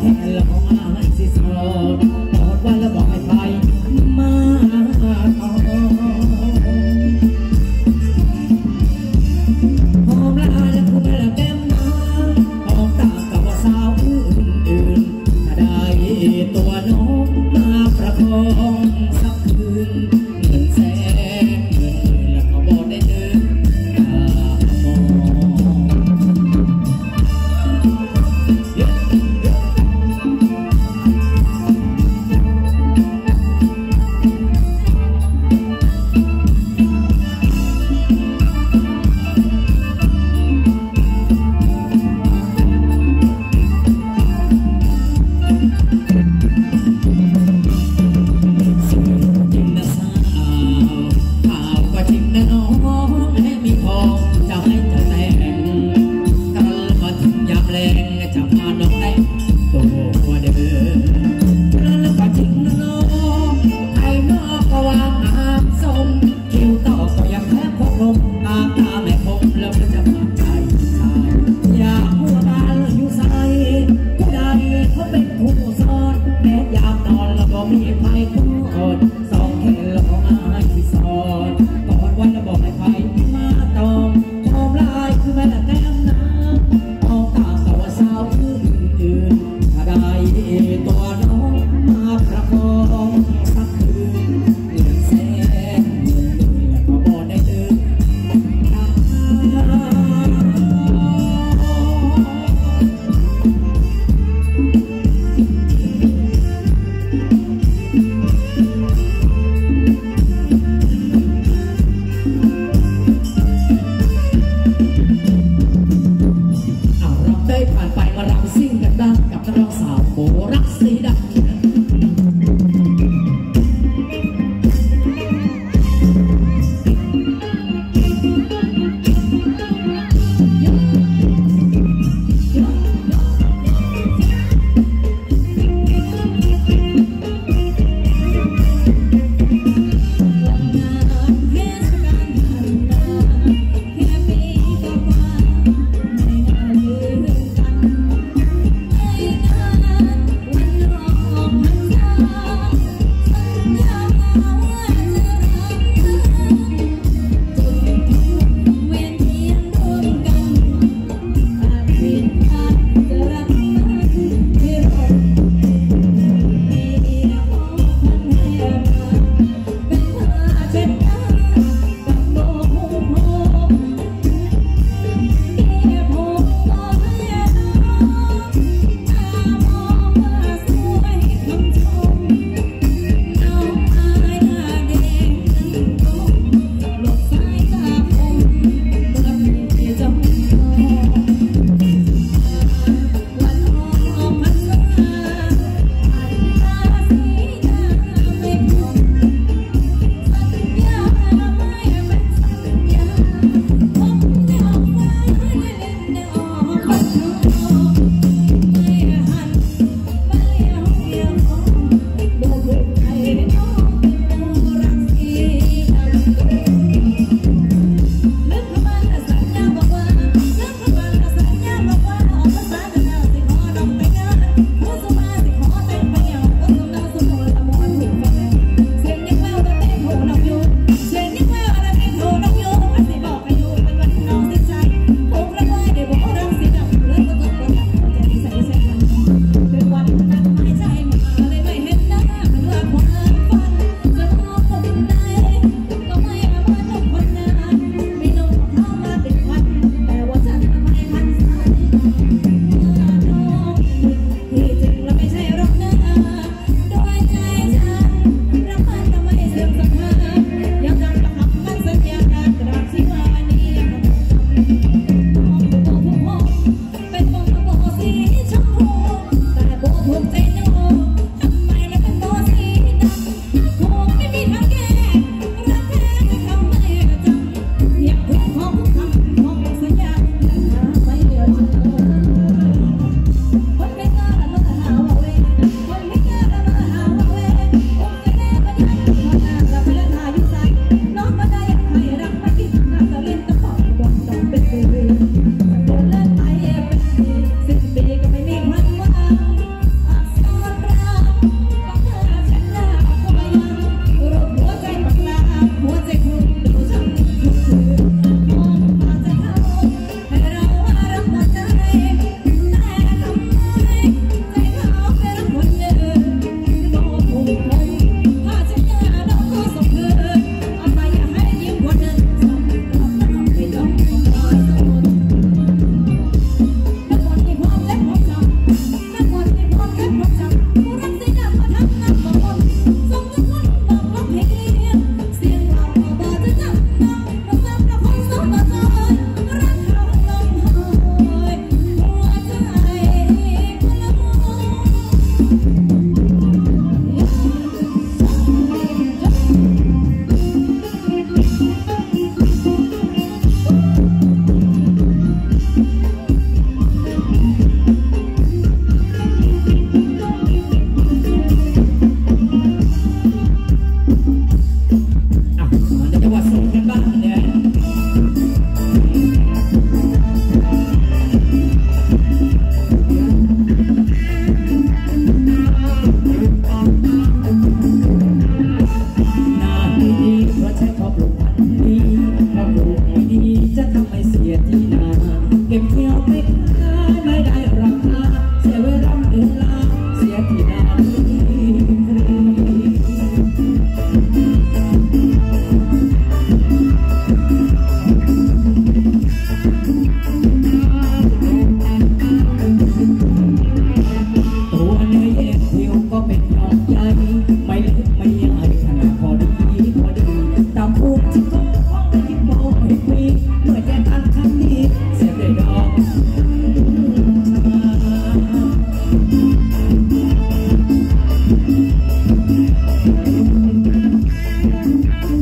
แค่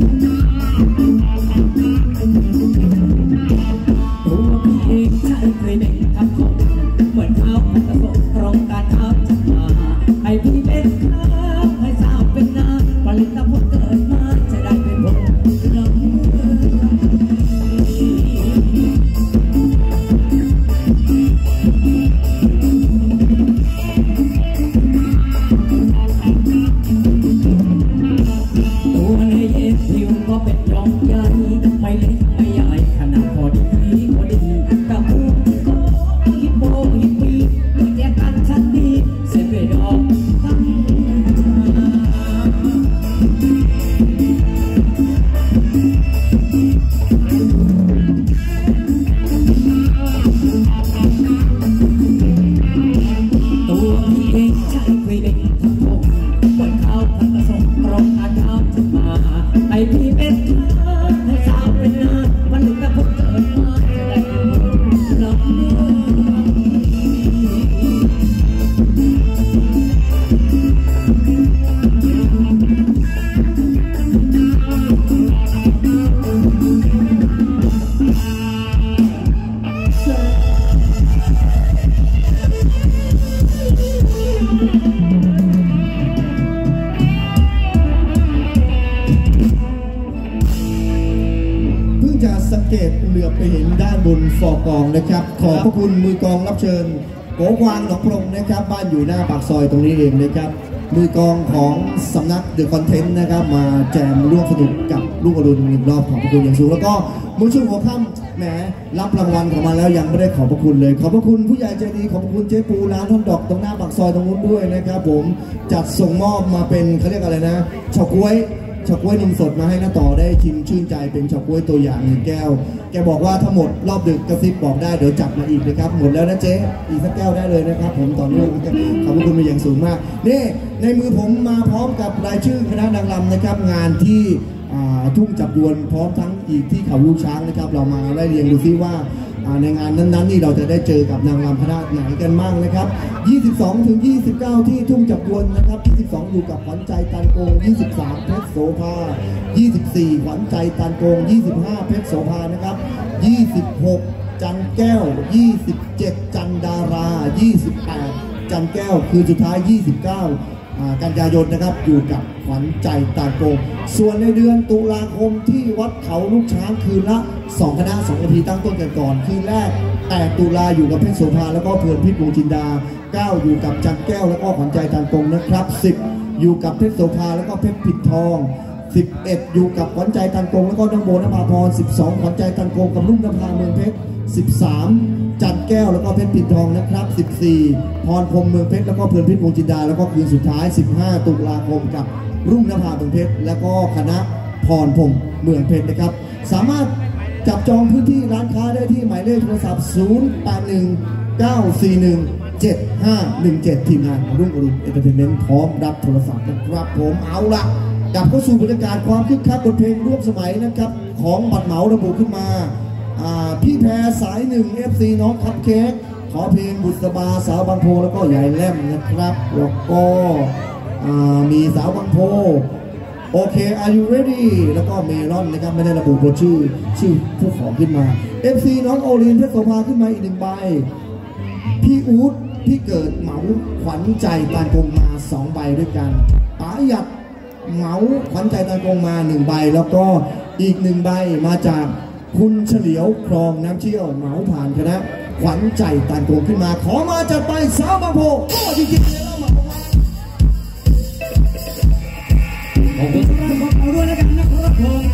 ตั จะสังเกตเหลือบไปเห็นด้านบนฟอกองนะครับ ขอบพระคุณมือกองรับเชิญโกวางหนองพรมนะครับ บ้านอยู่หน้าปากซอยตรงนี้เองนะครับ มือกองของสำนักเดอะคอนเทนต์นะครับ มาแจมร่วมสนุกกับลูกอรุณรอบขอบพระคุณอย่างสูงแล้วก็ เมื่อช่วงหัวค่ำแหมรับรางวัลของมาแล้วยังไม่ได้ขอบพระคุณเลย ขอบพระคุณผู้ใหญ่ใจดีขอบพระคุณเจ๊ปูร้านทอนดอกตรงหน้าปากซอยตรงนู้นด้วยนะครับผมจัดส่งมอบมาเป็นเขาเรียกอะไรนะเฉาก๊วยเฉาก๊วยนมสดมาให้น้าต่อได้ชิมชื่นใจเป็นเฉาก๊วยตัวอย่างหนึ่งแก้ว แกบอกว่าถ้าหมดรอบดึกกระซิบบอกได้เดี๋ยวจับมาอีกนะครับ หมดแล้วนะเจ๊อีกสักแก้วได้เลยนะครับ ผมตอนนี้ขอบคุณเป็นอย่างสูงมากนี่ในมือผมมาพร้อมกับรายชื่อคณะนางรำนะครับงานที่ ทุ่งจับยวนพร้อมทั้งอีกที่เขาลูกช้างนะครับ เรามาไล่เรียงดูซิว่าอ่าในงานนั้นๆนี่เราจะได้เจอกับนางรำคณะไหนกันบ้างนะครับ 22 ถึง 29 ที่ทุ่งจับยวนนะครับ 22 อยู่กับขวัญใจตันโกง 23 เพชรโสภา 24 ขวัญใจตันโกง 25 เพชรโสภานะครับ 26 จันแก้ว 27 จันดารา 28 จันแก้ว คือสุดท้าย 29 กันยายนนะครับอยู่กับขวัญใจตาโกงส่วนในเดือนตุลาคมที่วัดเขาลูกช้างคืนละ 2 คณะ2นาทีตั้งต้นกันก่อนคืนแรก 8 ตุลาอยู่กับเพชรโสภาแล้วก็เพื่อนพิษวงจินดา 9 อยู่กับจันแก้วแล้วก็ขวัญใจตาโกงนะครับ 10 อยู่กับเพชรโสภาแล้วก็เพชรปิดทอง 11 อยู่กับขวัญใจตันโกงแล้วก็น้องโบนภาพร 12 ขวัญใจตันโกงกับรุ่งนภาเมืองเพชร 13 จันแก้วแล้วก็เพชรปิดทองนะครับ 14 พรพรหมเมืองเพชรแล้วก็เพลินพิษวงจินดา แล้วก็คืนสุดท้าย 15 ตุลาคมกับรุ่งนภาเมืองเพชรแล้วก็คณะพรพรหมเมืองเพชรนะครับ สามารถจับจองพื้นที่ร้านค้าได้ที่หมายเลขโทรศัพท์ 081 941 7517 ทีมงานรุ่งอรุณ Entertainment พร้อมรับโทรศัพท์นะครับผมเอาละกลับเข้าสู่บรรยากาศความคึกคักบทเพลงร่วมสมัยนะครับ ของบัตรเหมาระบุขึ้นมา พี่แพรสายหนึ่ง FC น้องคัพเค้กขอเพลงบุษบาสาวบางโพแล้วก็ใหญ่แล่มนะครับแล้วก็อ่ามีสาวบางโพโอเค are you ready แล้วก็เมลอนนะครับ ไม่ได้ระบุบทชื่อ ชื่อผู้ขอขึ้นมา FC น้องโอลีนเพชรโสภาขึ้นมาอีกหนึ่งใบ พี่อู๊ดพี่เกิดเหมาขวัญใจตานกงมาสองใบด้วยกันป๋าหยัดเหมาขวัญใจตานกงมาหนึ่งใบ แล้วก็อีกหนึ่งใบมาจาก คุณเฉลียวครองน้ำเชี่ยวเหมาผ่านคณะขวัญใจตันกงขึ้นมา ขอมาจัดไปสาวบางโพก็จริงๆเลยแล้วเหมาขอบคุณสำหรับความเอาด้วยนะครับนะครับผม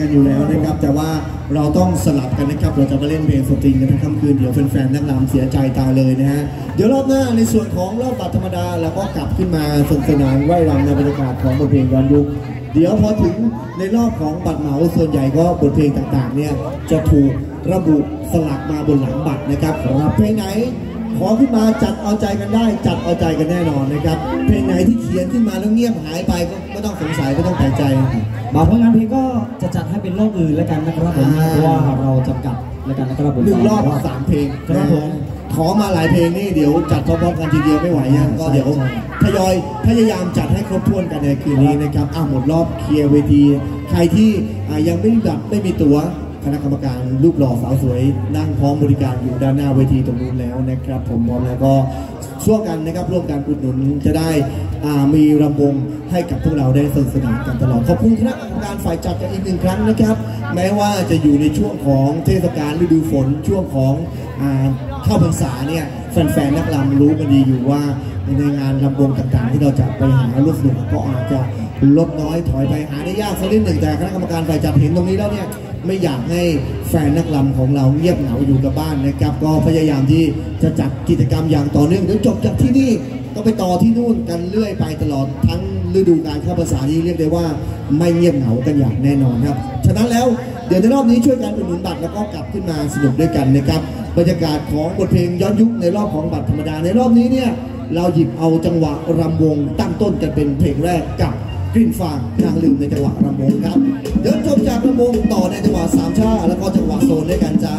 กันอยู่แล้วนะครับ แต่ว่าเราต้องสลับกันนะครับ เราจะมาเล่นเพลงสตริงกันทั้งค่ำคืน เดี๋ยวแฟนๆนักรำเสียใจตายเลยนะฮะ เดี๋ยวรอบหน้าในส่วนของรอบบัตรธรรมดาเราก็กลับขึ้นมาสนุกสนานไหว้รำในบรรยากาศของบทเพลงย้อนยุค เดี๋ยวพอถึงในรอบของบัตรเหมาส่วนใหญ่ก็บทเพลงต่างๆเนี่ยจะถูกระบุสลักมาบนหลังบัตรนะครับครับเพลงไหน ขอขึ้นมาจัดเอาใจกันได้ จัดเอาใจกันแน่นอนนะครับ เพลงไหนที่เขียนขึ้นมาแล้วเงียบหายไปก็ไม่ต้องสงสัยไม่ต้องแปลกใจบางผลงานเพลงก็จะจัดให้เป็นรอบอื่นแล้วกันนะครับผมอ่าเพราะว่าเราจำกัดแล้วกันนะครับผมหนึ่งรอบสามเพลงครับผมขอมาหลายเพลงนี่เดี๋ยวจัดพร้อมๆกันทีเดียวไม่ไหวนะก็เดี๋ยวใช่ทยอยพยายามจัดให้ครบถ้วนกันในคืนนี้นะครับอะหมดรอบเคลียร์เวที ใครที่อะยังไม่มีบัตรไม่มีตั๋ว คณะกรรมการรูปหล่อสาวสวย นั่งพร้อมบริการอยู่ด้านหน้าเวทีตรงนู้นแล้วนะครับ ผมพร้อมแล้วก็ช่วยกันนะครับร่วมกันอุดหนุนจะได้ามีรำวงให้กับพวกเราได้สนุกสนานกันตลอดขอบคุณคณะกรรมการฝ่ายจัดกันอีกหนึ่งครั้งนะครับ แม้ว่าจะอยู่ในช่วงของเทศกาลฤดูฝนช่วงของอาเข้าพรรษาเนี่ยแฟนๆนักรำรู้กันดีอยู่ว่าในงานรำวงต่างๆ ที่เราจะไปหาร่วมสนุกก็อาจจะ ลดน้อยถอยไปหาได้ยากสักนิดหนึ่งแต่คณะกรรมการฝ่ายจัดเห็นตรงนี้แล้วเนี่ยไม่อยากให้แฟนนักรำของเราเงียบเหงาอยู่กับบ้านนะครับ ก็พยายามที่จะจัดกิจกรรมอย่างต่อเนื่องเดี๋ยวจบจากที่นี่ก็ไปต่อที่นู่นกันเรื่อยไปตลอดทั้งฤดูกาลข้าพรรษานี้เรียกได้ว่าไม่เงียบเหงากันอย่างแน่นอนครับ ฉะนั้นแล้วเดี๋ยวในรอบนี้ช่วยกันอุดหนุนบัตรแล้วก็กลับขึ้นมาสนุกด้วยกันนะครับบรรยากาศของบทเพลงย้อนยุคในรอบของบัตรธรรมดาในรอบนี้เนี่ยเราหยิบเอาจังหวะรำวงตั้งต้นกันเป็นเพลงแรกกับ กลิ่นฟางนางลืมในจังหวะระมงครับ เดี๋ยวจบจากระมงต่อในจังหวะสามชาแล้วก็จังหวะโซนด้วยกันจ้า